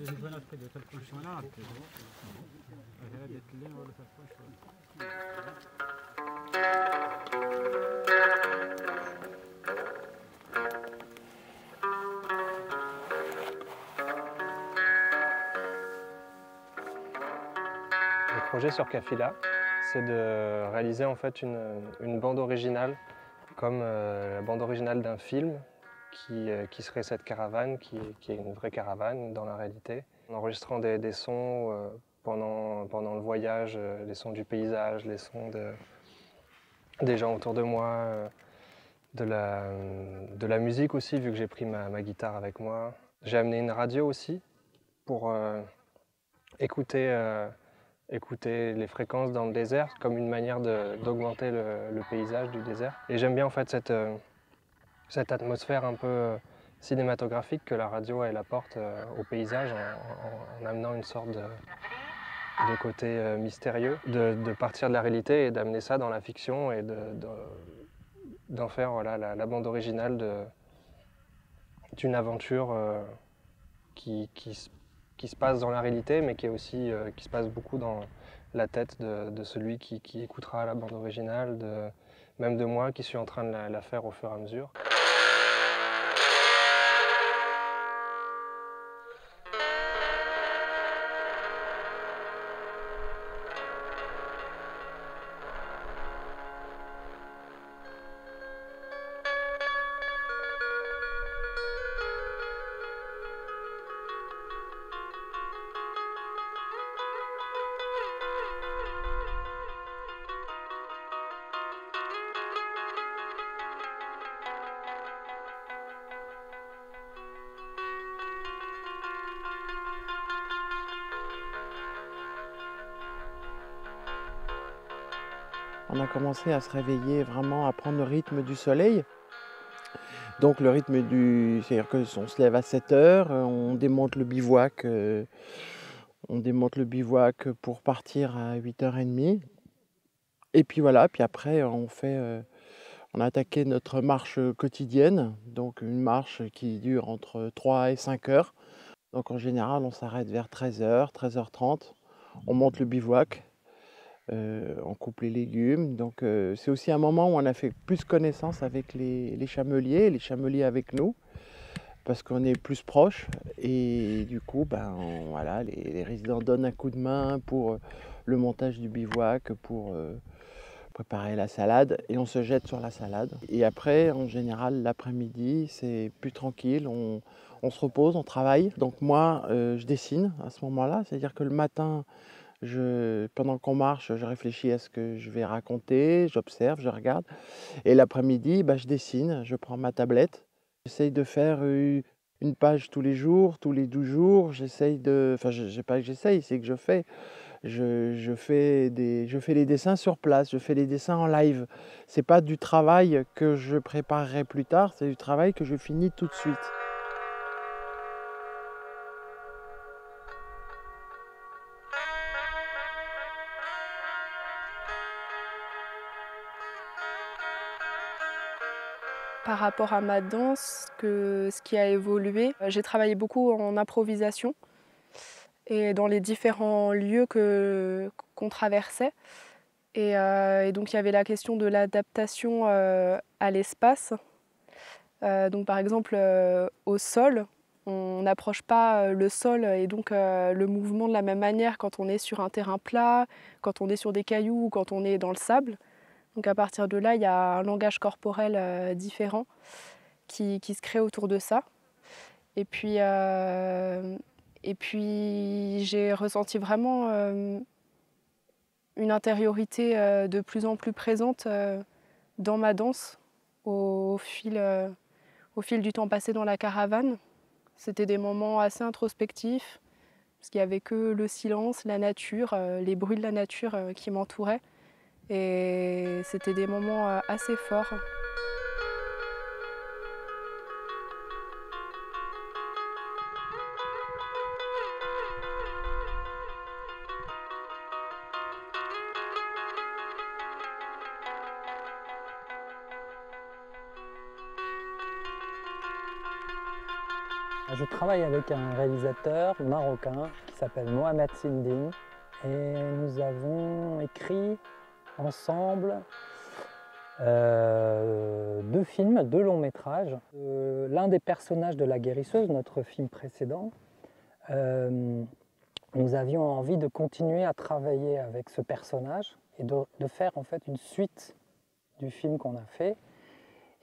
البنات كده تلفون شمالات كده هذا الليل ولا تلفون شمالات Le projet sur Cafila, c'est de réaliser en fait une, une bande originale, comme euh, la bande originale d'un film, qui, euh, qui serait cette caravane, qui, est une vraie caravane dans la réalité, en enregistrant des, sons euh, pendant, le voyage, euh, les sons du paysage, les sons de, des gens autour de moi, euh, de, la, musique aussi, vu que j'ai pris ma, guitare avec moi. J'ai amené une radio aussi pour écouter les fréquences dans le désert comme une manière d'augmenter le, paysage du désert. Et j'aime bien en fait cette, cette atmosphère un peu euh, cinématographique que la radio elle apporte euh, au paysage en, en- en amenant une sorte de, côté euh, mystérieux, de, partir de la réalité et d'amener ça dans la fiction et de- de- d'en faire voilà, la, bande originale d'une aventure qui, qui se passe dans la réalité, mais qui est aussi qui se passe beaucoup dans la tête de, celui qui, écoutera la bande originale, même de moi qui suis en train de la faire au fur et à mesure. On a commencé à se réveiller vraiment, à prendre le rythme du soleil. Donc le rythme du... C'est-à-dire qu'on se lève à 7 heures, euh, on démonte le bivouac, euh, on démonte le bivouac pour partir à 8h30. Et puis voilà, puis après on fait... euh, on a attaqué notre marche quotidienne, donc une marche qui dure entre 3 et 5 heures. Donc en général on s'arrête vers 13h, 13h30, on monte le bivouac, euh, on coupe les légumes. Donc euh, c'est aussi un moment où on a fait plus connaissance avec les, les chameliers, les chameliers avec nous, parce qu'on est plus proches. Et du coup, ben, on- voilà, les, les résidents donnent un coup de main pour euh, le montage du bivouac, pour préparer la salade, et on se jette sur la salade. Et après, en général, l'après-midi, c'est plus tranquille. On, on se repose, on travaille. Donc moi, je dessine à ce moment-là, c'est-à-dire que le matin, pendant qu'on marche, je réfléchis à ce que je vais raconter, j'observe, je regarde. Et l'après-midi, bah, je dessine, je prends ma tablette. J'essaye de faire une page tous les jours, tous les 12 jours. J'essaye de. Enfin, je pas que j'essaye, c'est que je fais. Je, je fais des, je fais les dessins sur place, je fais les dessins en live. C'est pas du travail que je préparerai plus tard, c'est du travail que je finis tout de suite. Par rapport à ma danse, que ce qui a évolué, euh, j'ai travaillé beaucoup en improvisation et dans les différents lieux qu'on traversait. Et, euh, et donc il y avait la question de l'adaptation euh, à l'espace. Donc par exemple au sol, on n'approche pas le sol et donc le mouvement de la même manière quand on est sur un terrain plat, quand on est sur des cailloux ou quand on est dans le sable. Donc à partir de là, il y a un langage corporel euh, différent qui, se crée autour de ça. Et puis, euh, j'ai ressenti vraiment euh, une intériorité de plus en plus présente dans ma danse au fil, au fil du temps passé dans la caravane. C'était des moments assez introspectifs, parce qu'il n'y avait que le silence, la nature, les bruits de la nature qui m'entouraient. Et c'était des moments euh, assez forts. Je travaille avec un réalisateur marocain qui s'appelle Mohamed Sindine et nous avons écrit ensemble euh, deux films, deux longs métrages. Euh, L'un des personnages de La Guérisseuse, notre film précédent, euh, nous avions envie de continuer à travailler avec ce personnage et de, de faire en fait une suite du film qu'on a fait.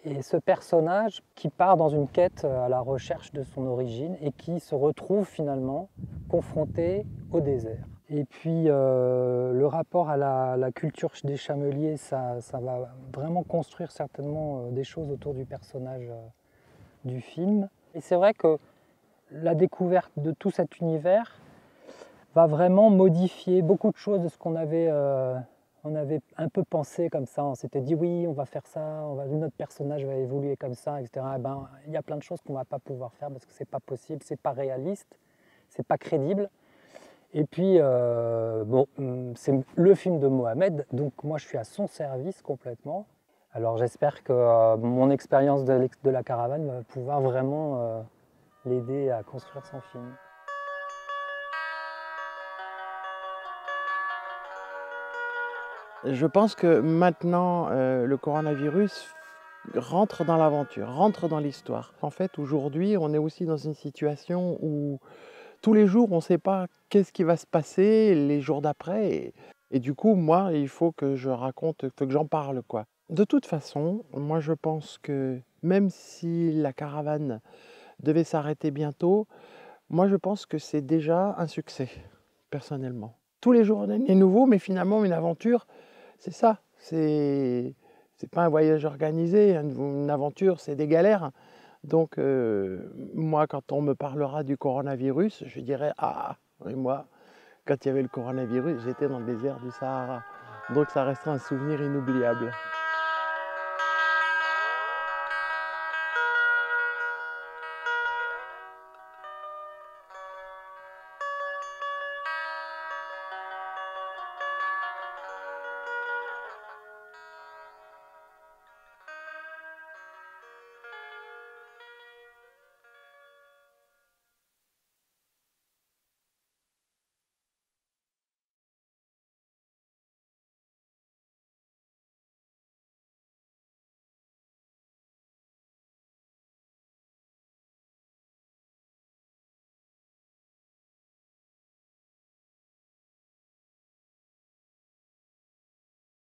Et ce personnage qui part dans une quête à la recherche de son origine et qui se retrouve finalement confronté au désert. Et puis euh, le rapport à la, culture des chameliers, ça, va vraiment construire certainement euh, des choses autour du personnage euh, du film. Et c'est vrai que la découverte de tout cet univers va vraiment modifier beaucoup de choses de ce qu'on avait, avait un peu pensé comme ça. On s'était dit oui, on va faire ça, notre personnage va évoluer comme ça, etc. Et ben, il y a plein de choses qu'on ne va pas pouvoir faire parce que c'est pas possible, c'est pas réaliste, c'est pas crédible. Et puis, euh, bon, c'est le film de Mohamed, donc moi je suis à son service complètement. Alors j'espère que euh, mon expérience de, la caravane va pouvoir vraiment euh, l'aider à construire son film. Je pense que maintenant, le coronavirus rentre dans l'aventure, rentre dans l'histoire. En fait, aujourd'hui, on est aussi dans une situation où tous les jours, on ne sait pas qu'est-ce qui va se passer les jours d'après. Et, du coup, moi, il faut que je raconte, que j'en parle. quoi. De toute façon, moi, je pense que même si la caravane devait s'arrêter bientôt, moi, je pense que c'est déjà un succès, personnellement. Tous les jours, on est nouveau, mais finalement, une aventure, c'est ça. C'est c'est pas un voyage organisé, une aventure, c'est des galères. Donc, moi, quand on me parlera du coronavirus, je dirais Ah, et moi, quand il y avait le coronavirus, j'étais dans le désert du Sahara. Donc, ça restera un souvenir inoubliable.